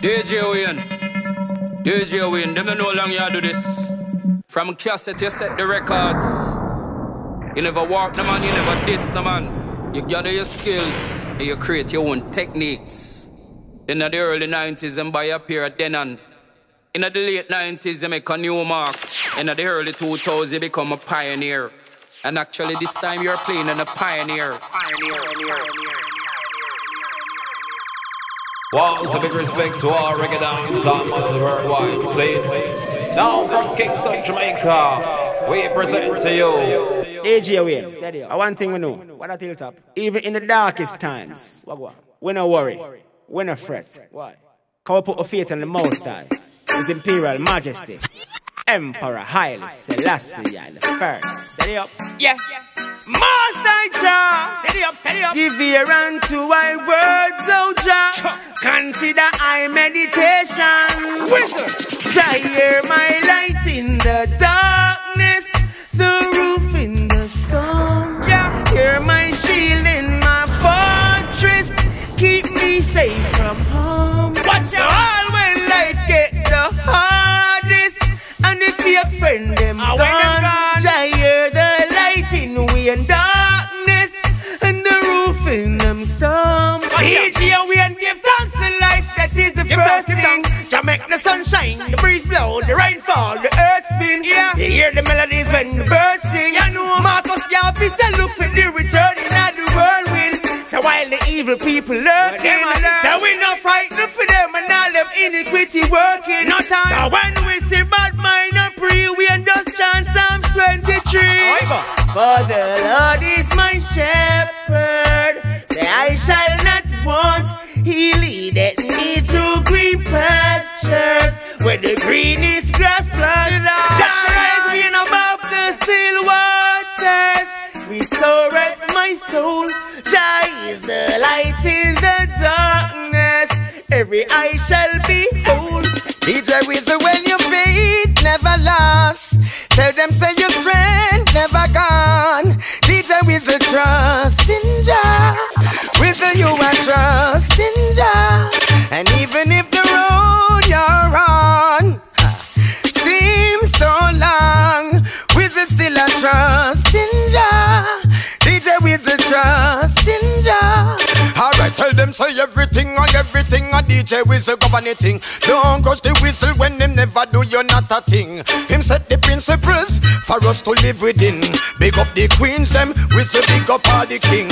DJ Wayne. DJ Wayne, them know long you do this. From cassette, you set the records. You never walk the man, you never diss the man. You gather your skills and you create your own techniques. In the early 90s, them buy a pair of Denon. In the late 90s, they make a new mark. In the early 2000s, you become a pioneer. And actually, this time you're playing in a pioneer. Pioneer, pioneer, Wow, a big respect to all reggae dancers worldwide. See? Now from Kingston, Jamaica, we present to you. AJ Wayne, steady up. One thing we know, what I tell top. Even in the darkest times, we no worry, we no fret. Why? Can we put our faith in the Most High, His Imperial Majesty, Emperor Haile Selassie the First. Steady up. Yeah. Master Jah, steady up, steady up. Give ear unto my words, oh Jah. Consider I meditation. Jah hear my light in the darkness, the if your friend them gone, hear the light in we in darkness, and the roof in them storm. Oh, DJ we and give thanks for life. That is the first thing. Jah make the sun shine, the breeze blow, the rain fall, the earth spin. Yeah, you hear the melodies when the birds sing. You know, Marcus Garvey said, look for the returning of the whirlwind. So while the evil people lurking, so we not frightened for them and all them iniquity working. No time. So when we see bad mind 23. For the Lord is my shepherd, I shall not want. He leadeth me through green pastures, where the greenest grass plants. Jah rise me above the still waters, restoreth my soul. Jah is the light in the darkness. Every eye shall be behold. DJ Wizzzle, when your faith never lost, tell them say your strength never gone. DJ Wizzzle, trust in Jah. Wizzzle, you are trust in Jah. And even if the road you're on seems so long, Wizzzle still a trust in Jah. DJ Wizzzle, trust in Jah. Alright, tell them everything a DJ Wizzzle govern anything. Don't crush the whistle when them never do you not a thing. Him set the principles for us to live within. Big up the queens, them whistle big up all the king.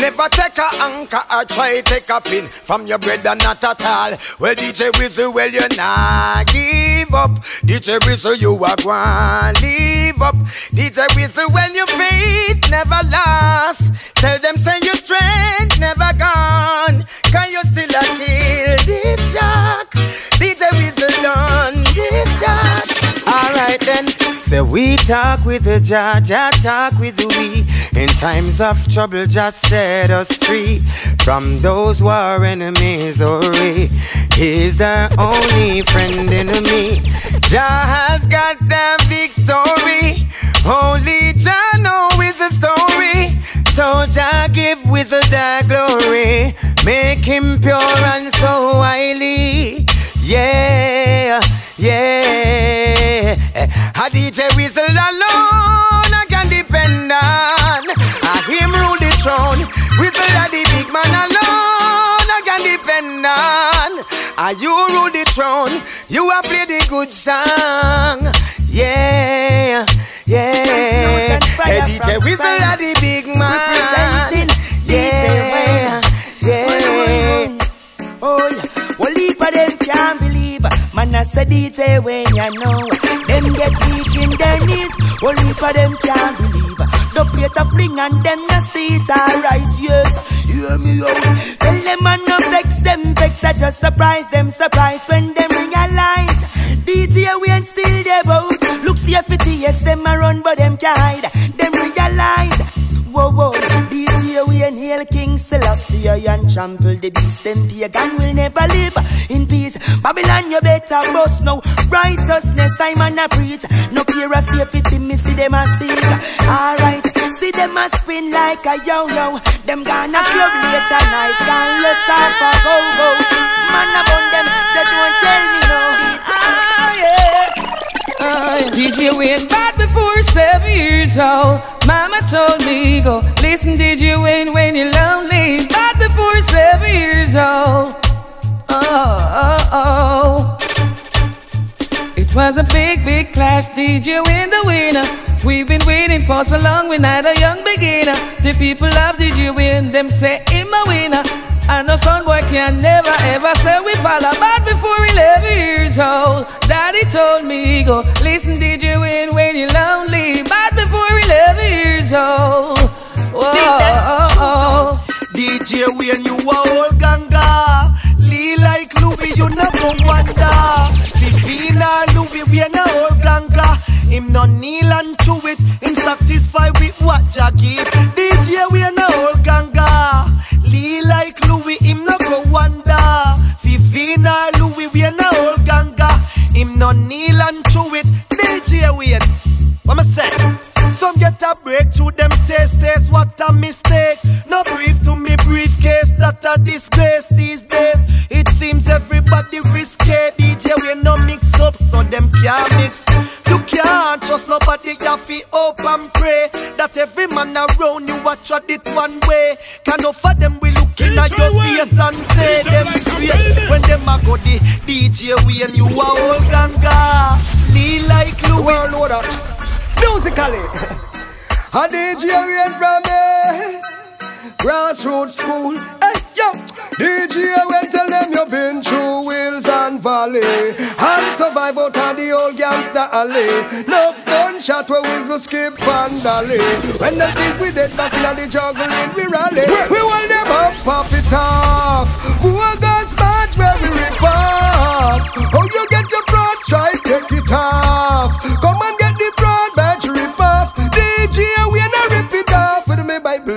Never take a anchor or try take a pin from your brother not at all. Well DJ Wizzzle, well you not give up. DJ Wizzzle, you are going live up. DJ Wizzzle, when your faith never lost. Tell them say your strength never gone. Can you still a kill this jack? DJ Wizzzle done this jack. Alright then. Say we talk with the judge, I talk with we. In times of trouble, just set us free from those who are enemies. Hurry, he's the only friend me. Jah has got the victory. Only Jah know is the story. So Jah give Wizzzle the glory. Make him pure and so highly. Yeah, yeah. A DJ Wizzzle alone I can depend on. A him rule the throne. Wizzzle a the big man alone I can depend on. A you rule the throne. You a play the good song. Yeah, yeah. Hey DJ Wizzzle a the say DJ when you know. Them get weak in their knees. Heap of them can't believe. The plate fling and them see it alright, yes. Hear me out. Tell them man no vex them vex. I just surprise them surprise when them realize. DJ we ain't still there bout. Look see if it yes them a run but them can't hide. Them realize. Whoa whoa. DJ we Wayne Hail King Selassie and trample the beast. Them pagan will never live in peace. Babylon, you better boast now. Righteousness, I'm on a preach. No care a safety, me see them a seek. Alright, see them a spin like a yo-yo. Them gonna club later night, gonna let's off a go-go. Man about them, they don't tell me. Uh, DJ Wayne bad before seven years old. Mama told me go listen, DJ Wayne when you're lonely. Bad before seven years old. Oh, oh, oh. It was a big, big clash. DJ Wayne the winner. We've been waiting for so long. We're not a young beginner. The people of DJ Wayne them say him a winner. And no son boy can never ever say years old. Daddy told me go listen, DJ Wayne when you're lonely. Bad before 11 years old. Whoa, oh, oh. DJ Wayne, you a old ganga. Lee like Louis, you never wonder. Fifina Louis, we a old ganga. Him no kneel and to it, him satisfied with what Jah give. DJ Wayne a Wayne, what me say? Some get a breakthrough, them taste, taste, what a mistake. No brief to me briefcase, that a disgrace these days. It seems everybody risky. DJ we no mix up, so them can't mix. You can't trust nobody, you fi hope and pray that every man around you watch at it one way. Can offer them we looking at your face and say them straight. Them a the DJ and you a old ganga. Ah. Lee like Louis. Know that. Musically, a DJ Wayne from me. Grassroots school. Hey, yo. DJ Wayne tell them you've been through hills and valley. And survive out of the old gangster alley. Enough gunshot where whistle skip and dolly. When them think we dead back in the juggling, we rally. We hold them up, pop it off. Four guns match where we rip off. Oh, you get your broad stripe, take it off.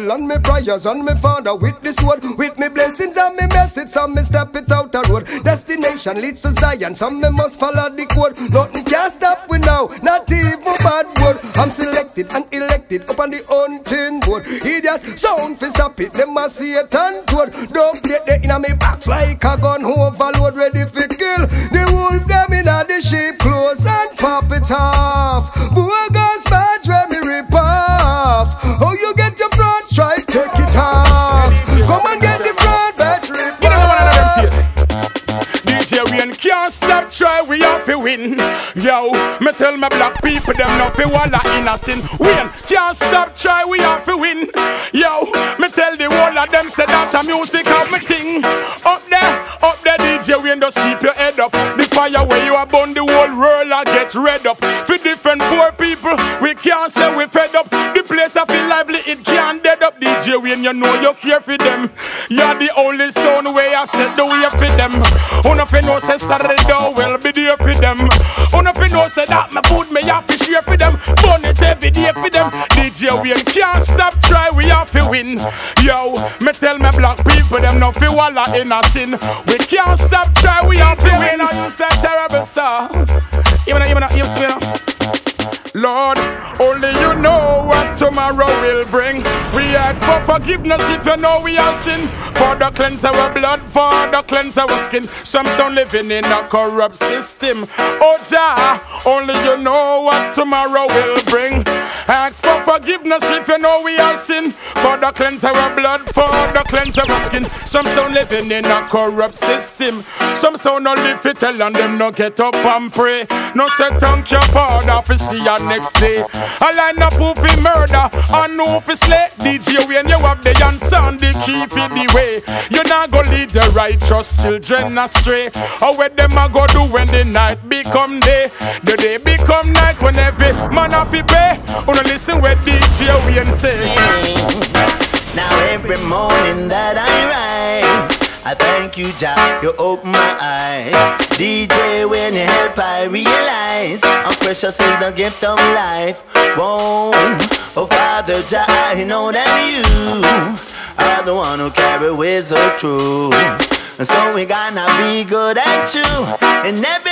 Bible and me prayers and me father with this word. With me blessings and me message, some me step it out the road. Destination leads to Zion, some me must follow the code. Nothing can stop we now, not even bad word. I'm selected and elected up on the hunting board. Idiot sound fi stop it, them a see it and toad. Don't get the inna me box like a gun overload, ready fi kill. The wolf them inna the sheep clothes and pop it off. Bogus get your broad stripe, take it off. Come and get the broad badge rip Get another one of them face. DJ Wayne can't stop try, we have to win. Yo, me tell my black people them not fi walla innocent. Wayne can't stop try, we have to win. Yo, me tell the whole of them say that a music of me thing. Up there, up there, DJ Wayne just keep your head up. The fire where you are burn the whole world I get red up. DJ Wayne, you know you care for them. You're the only sound way I set the way for them. Una fi know say Saturday down will be there for them. Una fi know say that my food me have to share for them. Burn it every day for them. DJ Wayne can't stop try, we have to win. Yo, me tell me black people them no fi walla in a sin. We can't stop try, we have to win. And you say terrible song. Even though, even though, even. Lord, only you know what tomorrow will bring. We ask for forgiveness if you know we have sinned. For the cleanse our blood, for the cleanse our skin. Some son living in a corrupt system. Oh Jah, only you know what tomorrow will bring. Ask for forgiveness if you know we have sinned. For the cleanse our blood, for the cleanse our skin. Some son living in a corrupt system. Some son no live it, tell and them no get up and pray. No say thank your father for see you next day. I line up who fi murder and who fi slay. DJ when you have the answer, the key for the way. You not go lead the righteous children astray. Or where them a go do when the night become day. The day become night when every man have to pay. Wanna listen what DJ Wayne say. Now every morning that I rise, I thank you, Jah, you open my eyes. DJ, when you help, I realize I'm precious is the gift of life. Whoa, oh Father Jah, I know that you are the one who carry whistle through. And so we gonna be good and true in every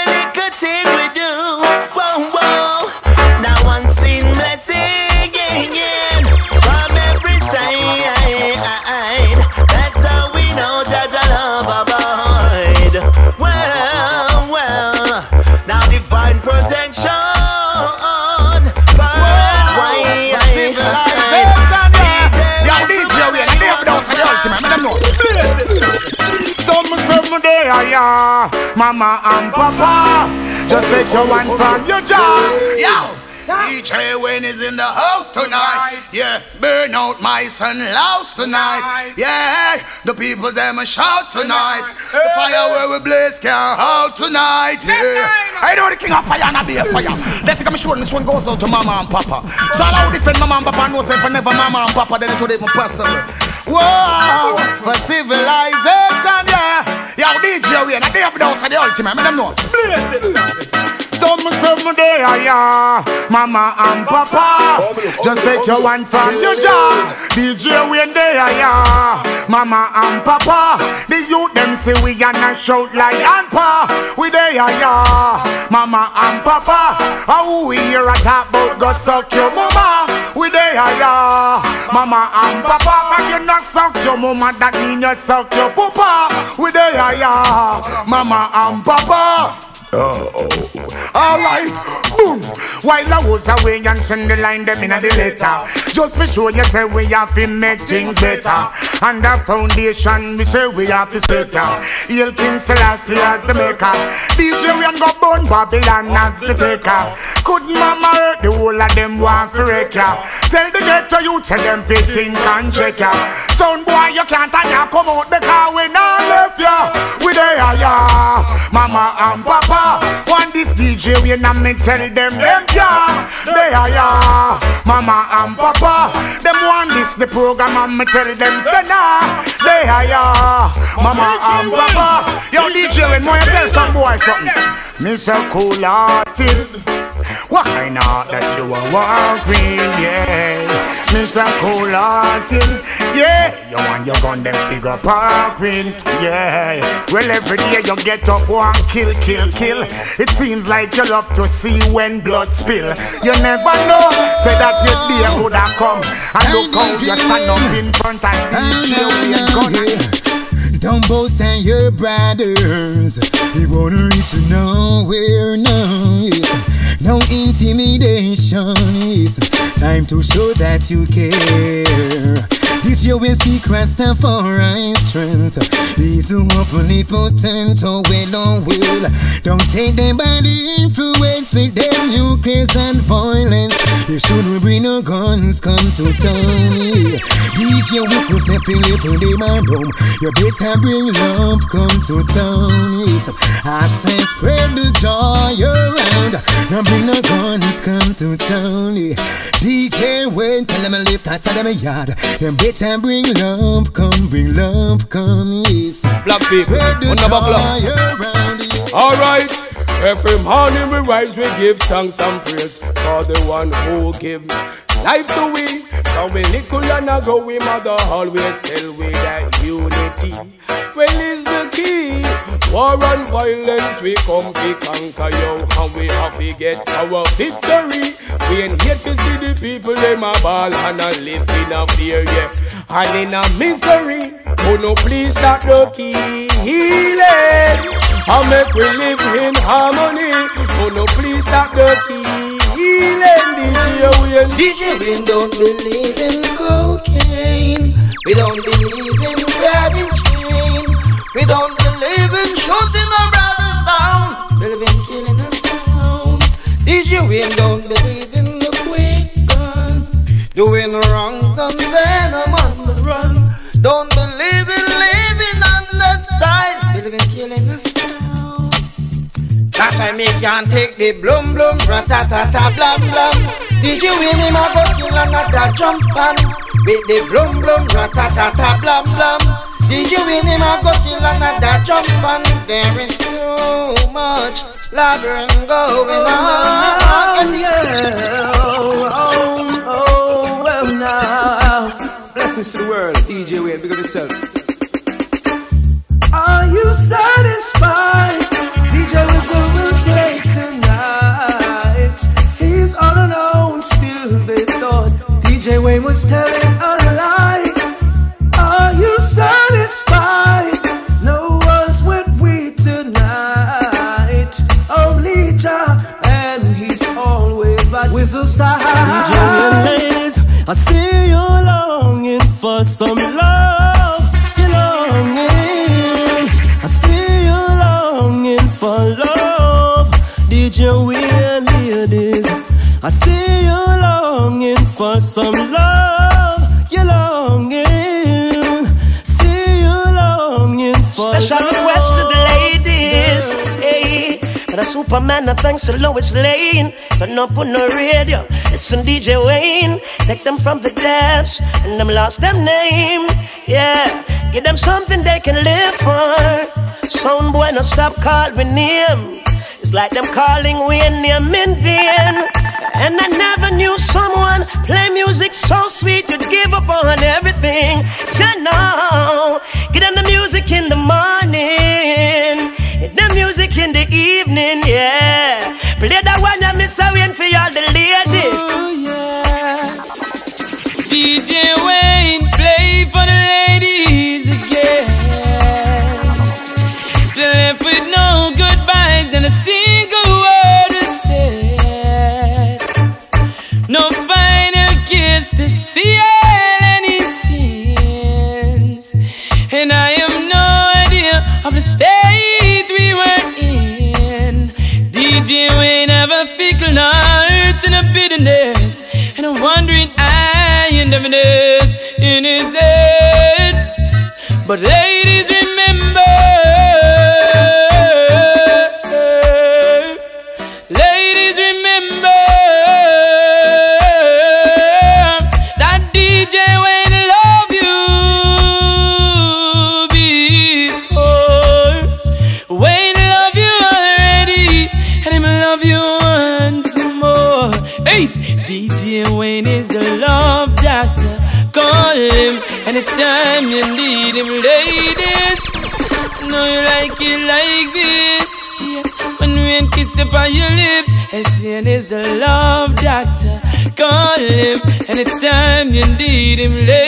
Some some day, ah, yeah, mama and papa. Just take your one from your jaw. Yo. DJ Wayne is in the house tonight. Yeah, burn out my son lost tonight. Yeah, the people them a shout tonight. The fire where we blaze can't out tonight. Yeah, I know the king of fire and I be a fire. Let's come sure this one goes out to mama and papa. So I'll defend mama and papa. No say for never mama and papa. Then it would even possible. Whoa, for civilization, yeah. Yo, DJ Wayne, I they have the house the ultimate. Me them know. Some some day, yeah, uh, mama and papa. Just take your one from your jaw. DJ Wayne there, yeah, uh, mama and papa. The youth them say we are not shout like and pa. We there, yeah, uh, mama and papa. How we hear a talk about go suck your mama. We there, yeah, mama and papa. If you not suck your mama, that mean you suck your papa. We there, yeah, mama and papa. Oh, alright, boom. While I was away and send the line them in the letter. Just for sure you say we have to make things better. And the foundation we say we have to set up. Hail King Selassie as the maker. DJ we and go burn Babylon as the taker. Could mama hurt the whole of them want to wreck ya. Tell the ghetto you tell them fit think and check ya. Son boy you can't and ya come out because we not left ya. We there ya, mama and papa. One this DJ we and me tell them them ya. They are ya, mama and papa. Them want this the program and me tell them say nah. They are ya, mama and papa. Yo DJ when more you tell some boy something. Mr. Cool Hearted. Why not that you are walking, yeah Mr. Cool Hearted, yeah. You want your gun, them figure parking, yeah. Well, every day you get up one kill, kill, kill. It seems like you love to see when blood spill. You never know, say that your day would have come. And look how you stand up in front of DJ with your gun. Don't boast and your brothers. He wanna reach nowhere, no. No intimidation is Time to show that you care DJ will see Christ for strength He's a omnipotent, oh, well, oh well Don't take them by the influence with them nuclears and violence You shouldn't bring no guns, come to town. DJ will so say feel it to them and roam You better bring love, come to town. I say spread the joy around Now bring no guns, come to town. DJ Wayne, tell them I live out of them yard Them better bring love, come bring love, come yes Black people, on the buckler. joy around yeah. Alright, every morning we rise, we give thanks and praise for the one who give life to we. From we nickel and a go, we mother always tell we that unity. Well, is the key. War and violence, we come to conquer yo, and we have to get our victory. We ain't here to see the people them a ball and a live in a fear, yeah, and in a misery. Oh no, please stop the healing. I make we live in harmony. Oh no, please stop the healing. DJ oh, Wayne. DJ Wayne don't believe in cocaine. We don't believe in grabbing chain. We don't believe in shooting our brothers down. Believe in killing us down. DJ Wayne don't believe in the quick gun. Doing wrong, and then I'm on the run. Don't believe in living on that style. Believe in killing us down. That's why me can't take the blum blum, ratatata blam blam. You win him a go kill another jump on? With the blum blum, ratatata blam blam. Did you win him a go kill another jump on? There is so much labyrinth going oh, on. Oh, oh, oh, well now. Blessings to the world, DJ Wayne, big up yourself. Are you satisfied? DJ Wizzzle will play tonight. He's all alone, still they thought DJ Wayne was telling a lie. By Whistle ladies, I see you longing for some love. You're longing. I see you longing for love. DJ Wayne ladies, I see you longing for some love. And a Superman, a thanks to Lois Lane. Turn up on the radio. Listen, DJ Wayne. Take them from the depths and them lost them name. Yeah, give them something they can live for. Sound boy, no stop calling name. It's like them calling when name in vain. And I never knew someone play music so sweet you'd give up on everything. You know, get on the music in the morning, the music in the evening, yeah. Play that one that miss a win for all the ladies. Oh, yeah. A bitterness. And I'm wondering, I and heaviness in his head. But ladies, him, ladies.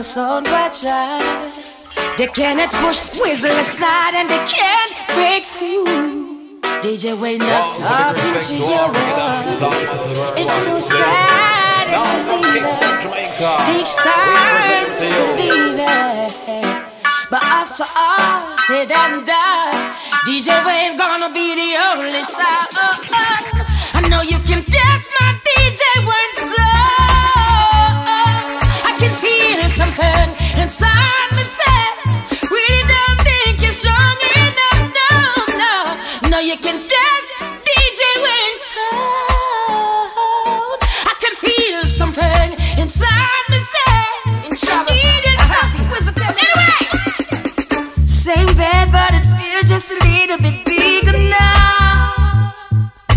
Matter how sound I try, they cannot push whistle aside and they can't break through. DJ, we're not talking to your world. It's so sad it's it. Takes time to believe it. But after all said and done, DJ ain't gonna be the only sound. I know you can dance my DJ when so. Feel inside me say, really don't think you're strong enough. No, no, no, you can dance DJ so. I can feel something inside me say, in trouble. Uh-huh. Anyway. Same bed, but it feels just a little bit bigger now.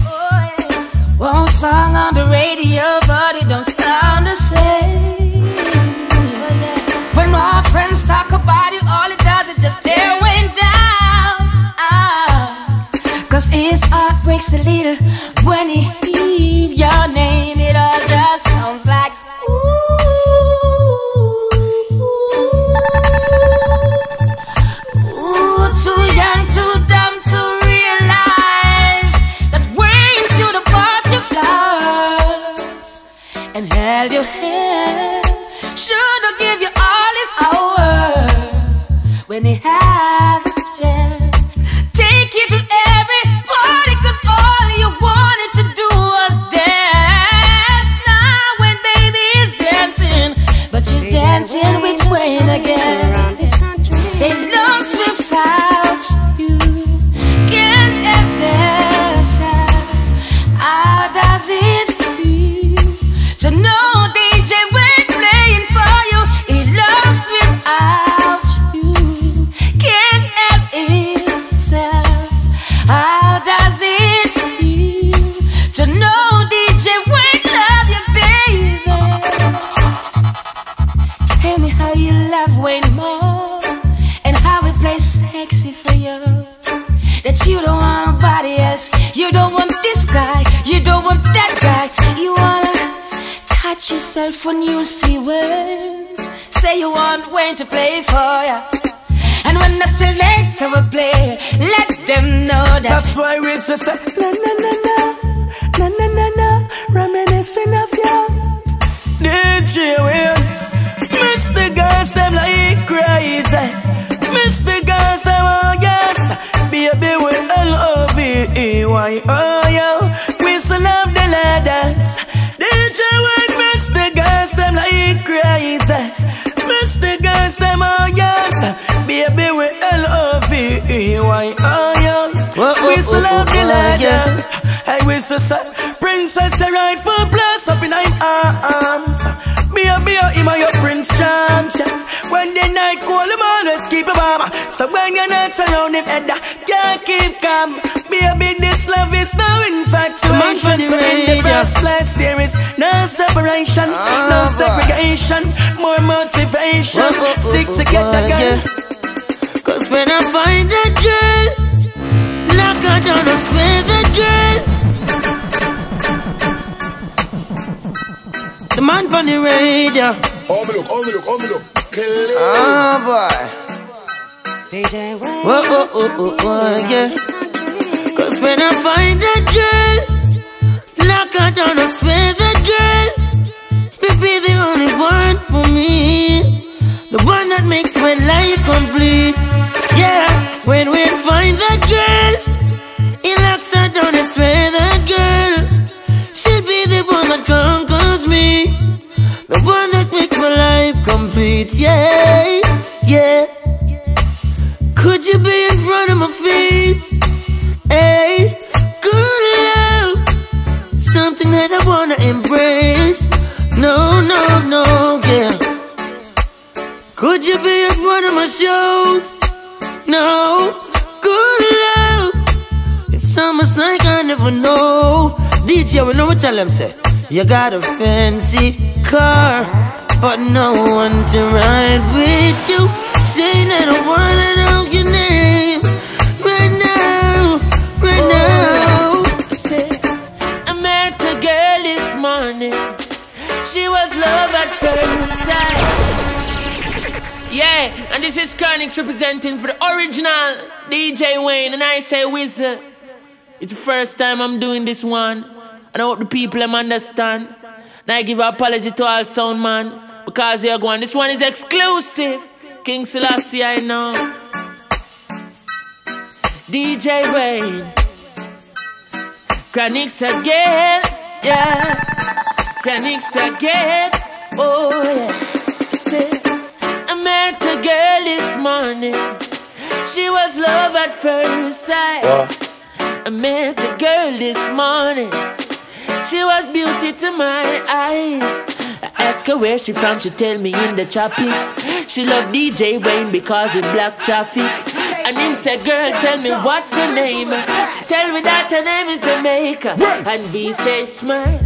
Oh, yeah. One song on the radio, but it don't sound the same. Talk about it, all it does is just tear way down. Ah. Cause his heart breaks a little when he hears your name. When he had yourself when you see Wayne. Say you want Wayne to play for you. And when the selector will play, let them know that. That's why we say, say na na na na, na na na na, reminiscing of you. DJ Will, miss the girls them like crazy. Miss the girls them oh yes, baby we L O V E Y oh yo. Still love the ladders. Crazy. Miss the girls them oh yes, baby we L O V E Y oh yo. We still love the ladders. I wish sun, princess a rightful place up in my arms. A a him and your prince charms. yeah. When the night cold, him always keep a warm. So when you're not around him, head can't keep calm. Baby, this love is no infatuation. So in the first place, there is no separation, no ah, segregation, more motivation. Stick together, girl. Cause when I find that girl, down, I swear that girl. Man from the radio. Oh, me look, oh, me look, oh, me look. Oh boy. DJ Wayne. Whoa, oh, oh, oh, oh, yeah. Cause when I find that girl, lock her down, I swear that girl will be the only one for me. The one that makes my life complete. Yeah, when we find that girl, he locks her down, I swear that girl, complete. Yeah, yeah. Could you be in front of my face? Hey, good love. Something that I wanna embrace. No, no, no, yeah. Could you be at one of my shows? No, good love. It's almost like I never know. DJ, we know what tell them say. You got a fancy car, but no one to ride with you. Saying I wanna know your name right now, right now. Oh, say, I met a girl this morning. She was love at first sight. Yeah, and this is Chronixx representing for the original DJ Wayne, and I say Wizard. It's the first time I'm doing this one, and I hope the people them understand. Now I give apology to all sound man because you're going. This one is exclusive. King Selassie, I know. DJ Wayne. Chronixx again, yeah. Chronixx again, oh yeah. Say, I met a girl this morning. She was love at first sight. I met a girl this morning. She was beauty to my eyes. I ask her where she from, she tell me in the tropics. She love DJ Wayne because it black traffic. And him say, girl, tell me what's her name. She tell me that her name is Jamaica. And we say, smile,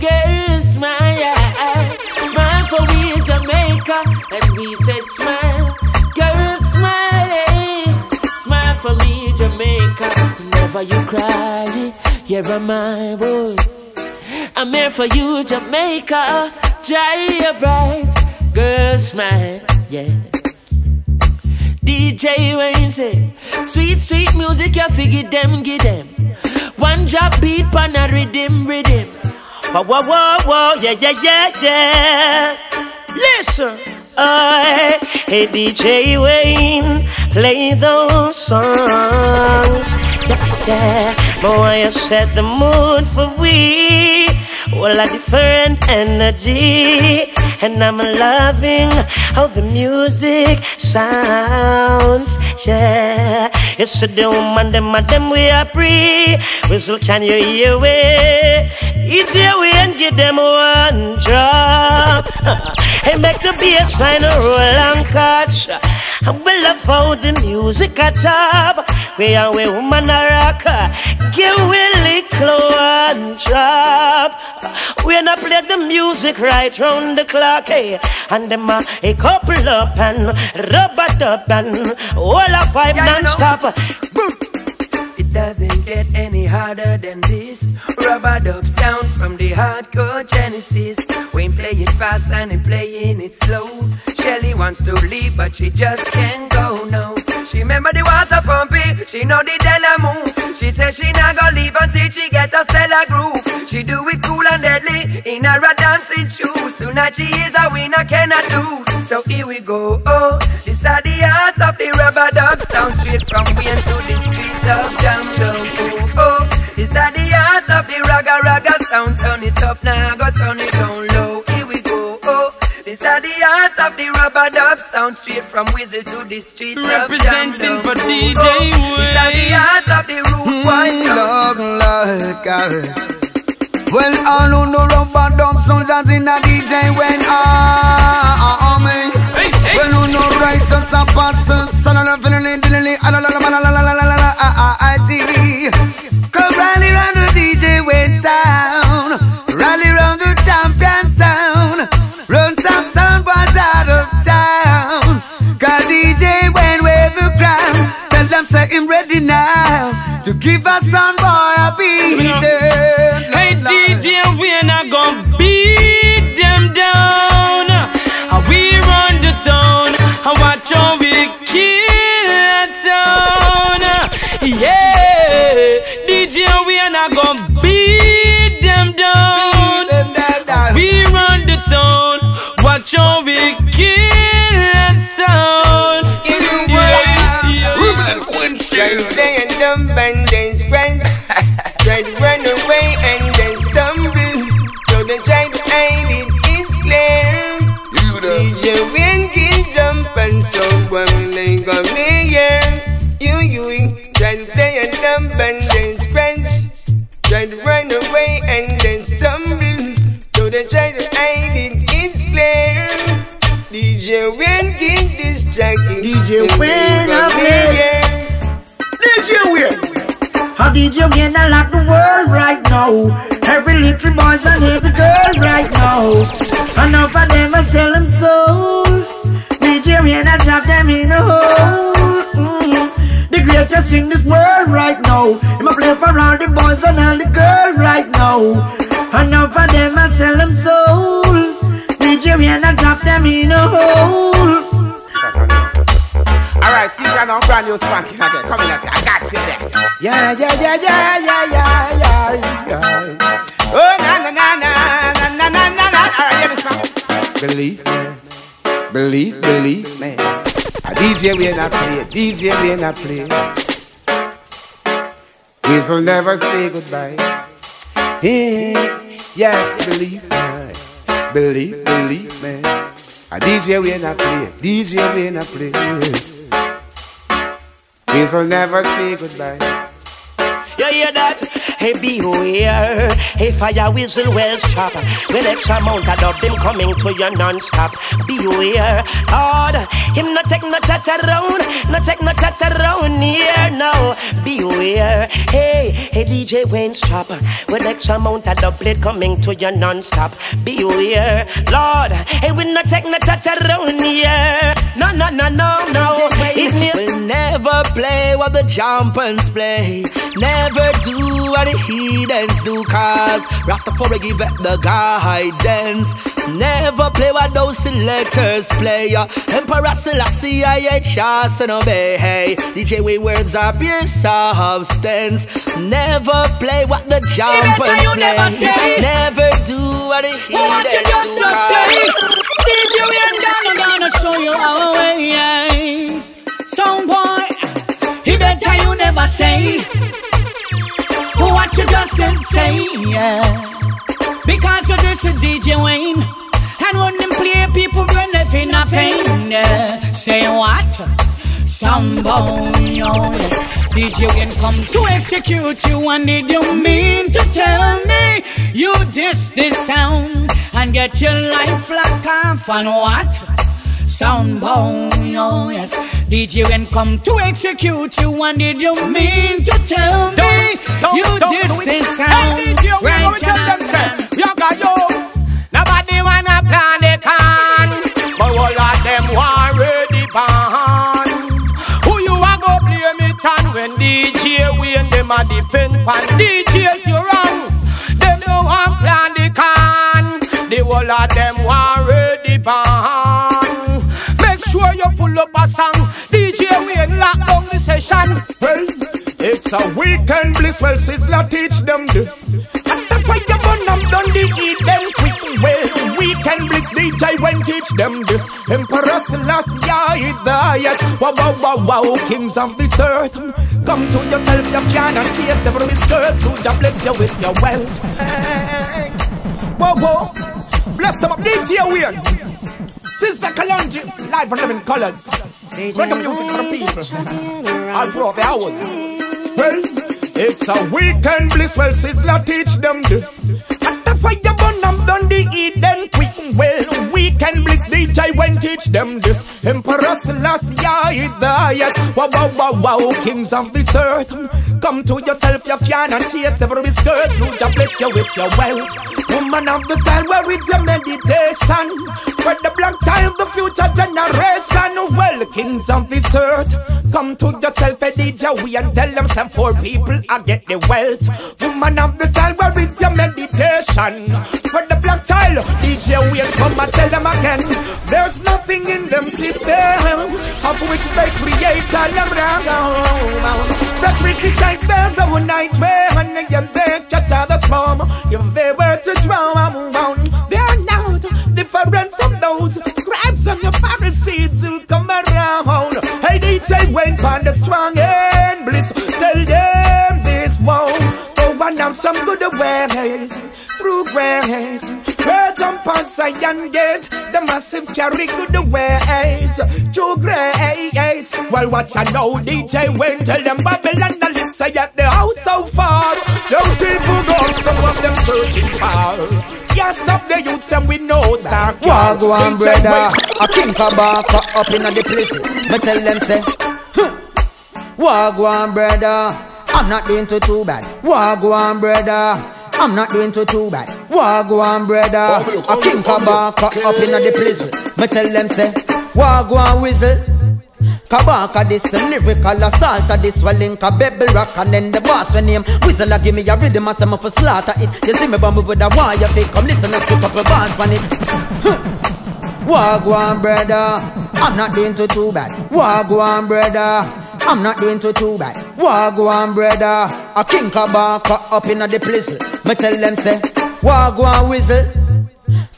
girl, smile. Smile for we in Jamaica. And we said, smile, girl, smile. eh. Smile for me, Jamaica. Never you cry, you're my boy. I'm here for you, Jamaica. Dry your bright, girl, smile, yeah. DJ Wayne say, sweet, sweet music, you figure them, give them. One drop beat, pan a rhythm, rhythm. Whoa, whoa, whoa, whoa, yeah, yeah, yeah, yeah. Listen. I, hey DJ Wayne, play those songs. Yeah, yeah. You set the mood for we. Well, a different energy. and I'm loving how the music sounds. Yeah, it's the woman, them, and them we are free. Wizzzle, can you hear we? Each year we and give them one drop. Hey, make the bass line roll and catch. And we love how the music catch up. We are we woman a rock. Give Willie Clow and drop. We not play the music right round the clock. Hey. And them a, a couple up and rub it up and all a five non-stop. Doesn't get any harder than this. Rubber dub sound from the hardcore Genesis. We ain't playing fast and ain't playing it slow. Shelly wants to leave, but she just can't go, no. She remember the water pumping, she know the Della move. She says she not gonna leave until she get a stellar groove. She do it cool and deadly in her dancing shoes. Tonight she is a winner, cannot lose. So here we go, oh, this are the art of the rubber dub sound straight from Wayne to the streets of Jamdo. Oh, oh, this are the art of the ragga ragga sound. Turn it up now, go turn it down low. Here we go, oh. This are the art of the rubber dub sound straight from whistle to the streets Representing of Representing for DJ Way. It's the heart of the root mm, one. Love, love, God. Well, I don't know rubber dub sound as in a DJ when I, I, I mean. Hey, hey. Well, you know righteous a person. easy. DJ Wayne I lock the world right now. Every little boys and every girl right now. Enough of them I sell them soul. DJ Wayne I drop them in a hole. Mhm. The greatest in this world right now. Him a play for all the boys and all the girls right now. Enough of them I sell them soul. DJ Wayne I drop them in a hole. Alright, see you now brand new spanking again. Come in, I got you there. Yeah, yeah, yeah, yeah, yeah, yeah, yeah, yeah. Oh, na na na na na na na na. Alright, hear this now. Believe me, believe, believe me. A DJ we not play, DJ we not play. We'll never say goodbye. Hey, yes, believe me, believe, believe me. A DJ we not play, DJ we not play. We'll never say goodbye. You hear that? Hey, beware. Hey, fire whistle well sharp. With X amount of dub, them coming to you non-stop. Beware. Lord, him not take no chat around. No take no chat around here now. Beware. Hey, hey, DJ Wayne Strap. With X amount of dub, plate coming to you non-stop. Beware. Lord, hey, we not take no chat around here. No, no, no, no, no. It will never play what the champions play. Never do what the heathens do, cause Rastafari give it the guidance. Never play what those selectors play. Uh, Emperor Selassie, I ain't chance and obey. Hey, DJ Way words are pure substance. Never play what the champions you play. never say. Never do what the heathens just do, just say? DJ Wayne gonna gonna show you our way. Some boy, he better you never say what you just didn't say. Yeah. Because this is DJ Wayne, And when them play, people run up in a pain. Yeah. Say what? Soundbound, yo, yes. DJ can come to execute you, and did you mean to tell me you diss this sound and get your life locked off on what? Soundbound, yo, oh yes. DJ can come to execute you, and did you mean to tell me Don't- you don't diss do it. this Hey, sound? DJ, we right always tell them, say, You got yo. Nobody wanna plan the con, but all of them want ready born. Who you a go blame it on when DJ win them a depend on DJs you wrong. Them no want plan the con, the whole of them want ready born. You full up a song. DJ win lock down the session. Well, it's a weekend bliss. Well, Sizzla teach them this. At the fire burn, I'm done the eat them quick. Well, weekend bliss DJ when teach them this. Emperor Selassie is the highest. Wow, wow, wow, wow, kings of this earth. Come to yourself, you cannot chase every skirt. So just bless you with your wealth. Hey. Whoa, whoa. Bless them up, DJ Weird. Sizzla Kalonji, live for living colors. Reggae music for the people. All throughout the hours. Well, it's a weekend bliss. Well, Sizzla teach them this. At the fire burn, I'm done the Eden quick. Well, weekend bliss DJ when teach them this. Emperor Selassie is the highest. Wow, wow, wow, wow, kings of this earth. Come to yourself, you and chase every skirt. Who just bless you with your wealth. Woman of the sun, where is your meditation? For the black child, the future generation. Well, kings of this earth, come to yourself, a DJ, we and tell them some poor people I get the wealth. Woman of the sun, where is your meditation? For the black child, DJ, we and come and tell them again. There's nothing in them system of which they create all around. The pretty shines them the one night when they get there, catch out the storm. If they were to drown, they're not different from those scribes and the Pharisees who come around. Hey, DJ went on the strong and bliss. Tell them this won't go and have some good ways through grace. Her jump on Zion gate, the massive carry good ways through grace. Well, watch I know DJ went tell them Babylon the list at the house so far. Young people don't stop up them searching for. Can't stop the youths and we know it's dark. Wagwan brother, a king kabaka up in the place. Me tell them say. Wagwan brother, I'm not doing too too bad. Wagwan brother, I'm not doing too too bad. Wagwan brother, a king kabaka up in the place. Me tell them say, Wagwan Wizzzle. Kabaka this the lyrical assault of this well link a Bebble Rock and then the boss when name Wizzzle a give me a rhythm and some for slaughter it You see me bumble with a wire fake come listen and put up a bars on it Wagwan brother I'm not doing too too bad Wagwan brother I'm not doing too too bad. Wagwan brother A king kabaka up in the place. Me tell them say Wagwan Wizzzle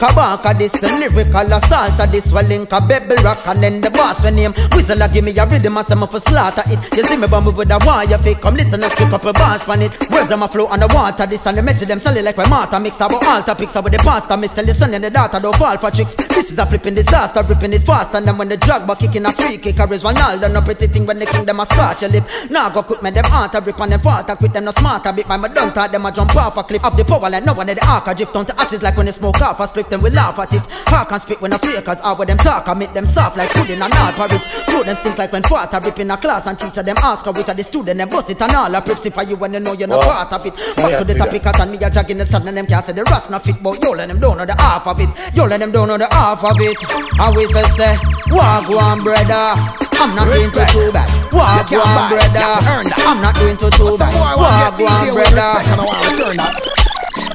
Kabaka this the lyrical assault of this well link a Bebble Rock and then the boss when him Wizzzle a give me a rhythm and some for slaughter it. You see me bumble with a wire fake come listen and pick up a bars on it. Words on my flow and the water this and the message them sell it like my martyr Mixed about altar picks up with the pastor. Miss tell the son and the daughter don't fall for tricks. This is a flipping disaster ripping it fast and then when the drug but kicking a free kick. I raise Ronaldo no pretty thing when the king them a scratch your lip. Now go quick me them heart a rip and them falter quit them no smarter. Bit my my don't them a jump off a clip up the power like no one in the arc a drift on the axis like when they smoke off a split them we laugh at it. Hark and spit when I fakers are where them talk I make them soft like pudding and all porridge Throw them stink like when I rip in a class and teacher them ask her which are the student them bust it and all a prips for you when you know you're not Oh. part of it. Oh, Fuck yeah, to the topic and me a jog in the sun and them can't say the rust not fit but you let them don't know the half of it. You let them don't know the half of it. I always say Wagwan brother. I'm not doing too too bad. You can't buy, brother. You have to earn that. I'm not doing too bad. boy want get? DJ Wagwan with brother. respect and I want return that.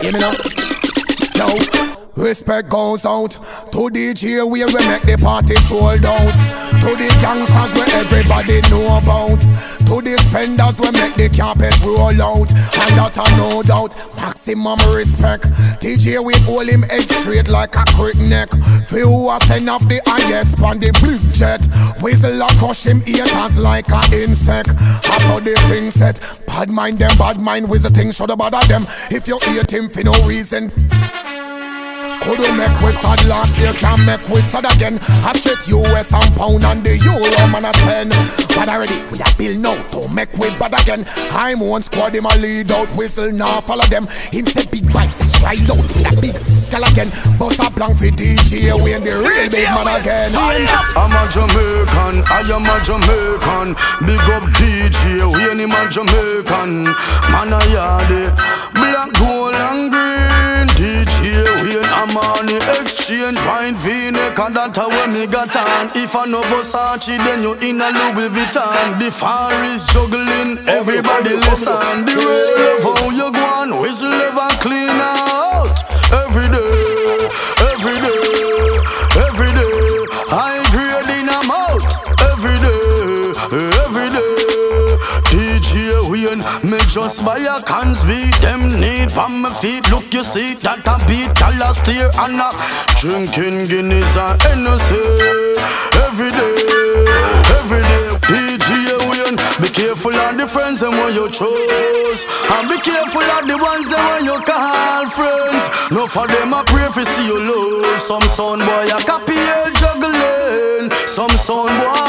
Hear me now? Respect goes out to DJ where we make the party sold out. To the gangsters where everybody know about. To the spenders we make the carpet roll out. And that I no doubt, maximum respect. DJ we hold him head straight like a quick neck. Few a send off the highest on the big jet. Wizzzle a crush him ears like a insect. I saw the thing set. Bad mind them, bad mind with the thing should bother them. If you hate him for no reason. Could you make we sad last year? Can make we sad again? I straight US and pound and the euro man a spend. But already we a bill now to make we bad again. I'm one squad him a lead out Wizzzle now follow them. Him say big bike ride out that big gal again. Bust a blank for DJ when the real big man again. I'm a Jamaican, I am a Jamaican. Big up DJ when him a Jamaican. Man a yardie, black, gold and green. I'm on the exchange, wine V-neck and that when me got on. If I know Versace, then you in a Louis Vuitton. The fire is juggling, everybody listen. The real love how you go on, Wizzzle ever clean out. Every day, Me just buy a cans beat them need from my feet. Look, you see that a beat, y'all steer and a drinking Guinness and Hennessy. Every day, every day. DJ Wayne, be careful of the friends and when you choose, and be careful of the ones and when you call friends. No for them a pray for see you lose. Some son boy a copy juggling. Some son boy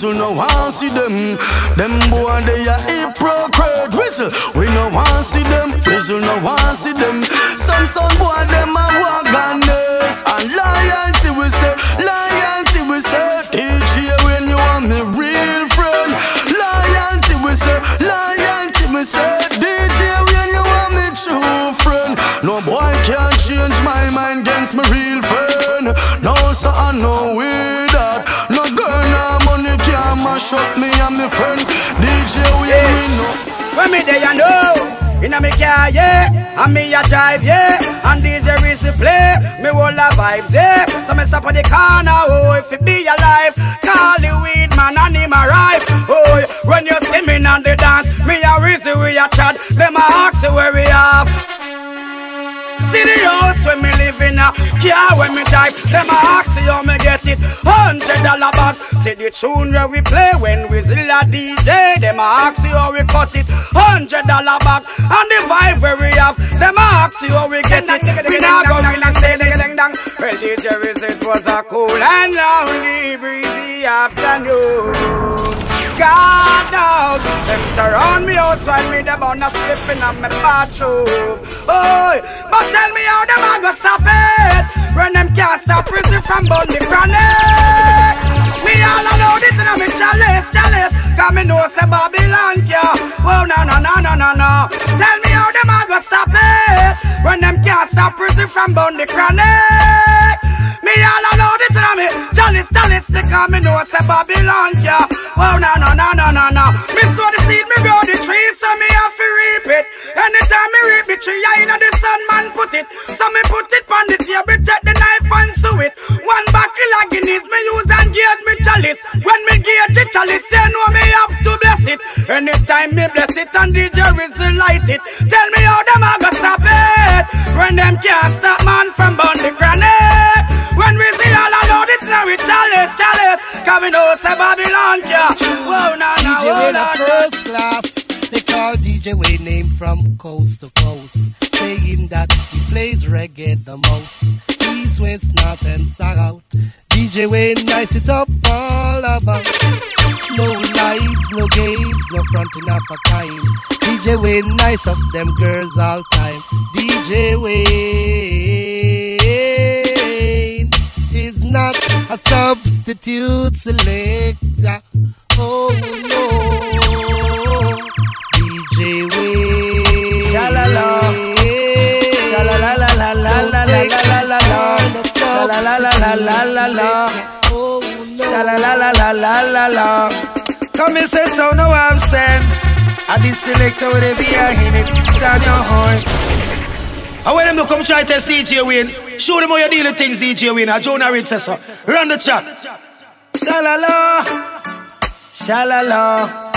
whistle, no want see them. Them boy they a hypocrite whistle. We no want see them whistle, no want see them. Some son boy them a wagonness and loyalty we say, loyalty we say. DJ when you want me real friend, loyalty we say, loyalty we say. DJ when you want me true friend. No boy can change my mind mash up me and my friend. DJ when we know. When me there, you know. Inna me car, yeah, and me a drive, yeah, and these here is the play, me hold the vibes, yeah. So me stop on the corner, oh, if it be alive, call the weed man and him arrive, oh. When you see me on the dance, me a reason we a chat, them a ask where we have. See the house when me live in a car when me drive. Them a ask you how me get it. Hundred dollar bag. See the tune where we play when we still a DJ. Them a ask you how we cut it. Hundred dollar bag. And the vibe where we have. Them a ask you how we get it. We not go in and say dong. Well, DJ it was a cool and lonely breezy afternoon. God knows. Them surround me oh, house while me them on a slipping on my bathroom Oh, but tell me how them a go stop it. When them can't stop prison from Bundy Granny Me all alone it in a me chalice, chalice Cause me know say Babylon care Oh, no, no, no, no, no, no. Tell me how them a go stop it. When them can't stop prison from Bundy Granny me all alone it in me Chalice, chalice Because me know say Babylon yeah. Oh no no no no no no Me sow the seed me grow the tree So me have to reap it. Anytime me reap the tree I inna the sun man put it. So me put it on the table Take the knife and sew it. One buckle of Guinness Me use and gauge me chalice. When me gauge the chalice You know me have to bless it. Anytime me bless it And DJ Wizzzle light it Tell me how them a go stop it. When them can't stop man from burn the granite when we see all alone, it's now we chalice, chalice. Coming out, oh, say Babylon, yeah. Whoa, no, no, DJ whoa, first class. They call DJ Wayne name from coast to coast, saying that he plays reggae the most. East, west, north, and south. DJ Wayne nights it up all about. No lights, no games, no fronting of a kind. DJ Wayne nice up them girls all time. DJ Wayne a substitute selector. Oh no, DJ Wayne. Shalala. Shalala la la la la la la la la. Shalala la la la la la. Shalala la la la la la. Come and say so no absence. I this selector with a behind it. Stand your horn. I want them to come try test DJ Wayne. Show them how you deal with things, DJ Wayne. I Jonah Reed says so. Run the chat. Shalala. Shalala.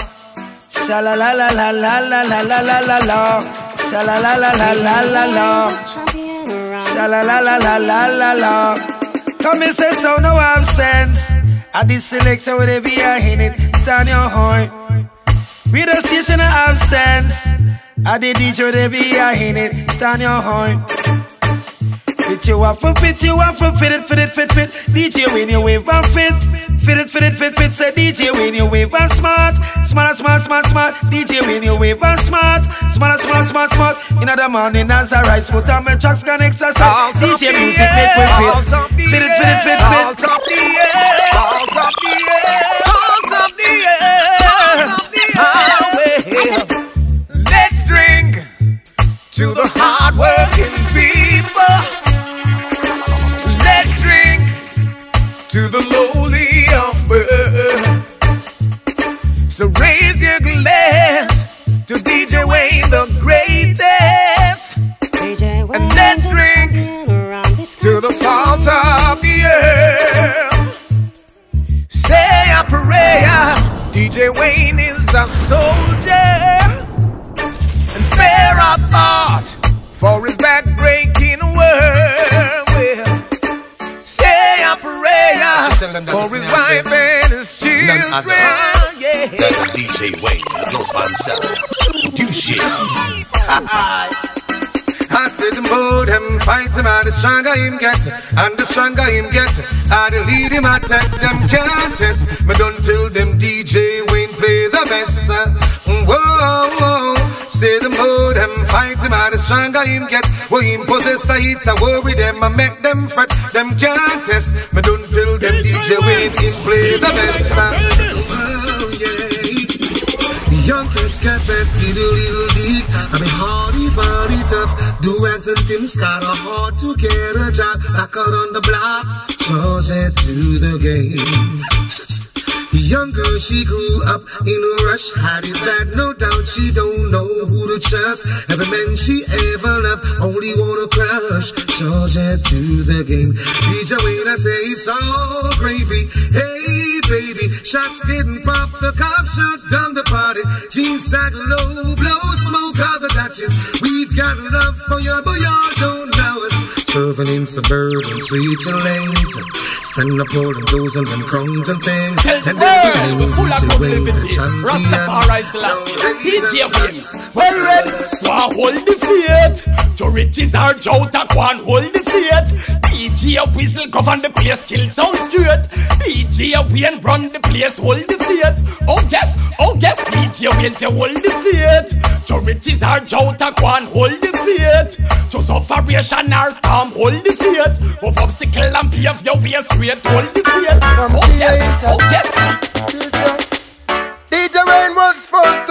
Shalala la la la la la la la la la. Shalala la la la la la. Shalala la la la la la. Come and say so, no absence. I did selector whatever you're in it. Stand your horn. We the station of absence. I did DJ whatever you're in it. Stand your horn. Fit you up, fit you up, fit it, fit it, fit, fit. DJ when you wave and fit. Fit it, fit it, fit, fit. Say DJ when you wave and smart. Smart, smart, smart, smart. DJ when you wave and smart. Smart, smart, smart, smart. In the morning as I rise, put on my tracks can exercise. DJ music make me fit. Fit it, fit it, fit, fit. DJ Wayne is a soldier. And spare a thought for his back breaking world. Well, say a prayer for his wife and his children. Yeah. That DJ Wayne knows by himself. Do shit. I said the more them fight him, and the stronger him get, and the stronger him get. I the lead him attack them can't test. Me don't tell them DJ Wayne play the best. uh, Whoa, whoa. Say the more them fight him, and the stronger him get. What him possess, I hit, I worry them, I make them fret. Them can't test. Me don't tell them DJ Wayne him play the best. oh, yeah. Young kid get back to the little dick. I mean, hardy body ads and Tim's got a hard to get a job. Back out on the block, it to the game. Young girl, she grew up in a rush, had it bad, no doubt she don't know who to trust. Every man she ever loved, only wanna crush. Charge it to the game. DJ Wayne, I say it's all gravy. Hey, baby, shots popped, the cops shut down the party. Jeans sag low, blow smoke out the. We've got love for you, but y'all don't know us. Serving in suburban streets and lanes. Stand up holding those and them crumbs and things. And then we full of liberty. Rastafari Selassie, DJ Wayne. Well read, one hold the faith. Your riches are Jota, one hold the faith. DJ Wizzzle govern the place, kill sound straight. DJ Wayne run the place, hold the faith. Oh yes, oh yes, DJ Wayne say hold the faith. Your riches are Jota, one hold the faith. Just operation or storm, hold the faith. Move obstacle and pave your way straight, hold the faith. Oh yes, oh yes. DJ Wayne was supposed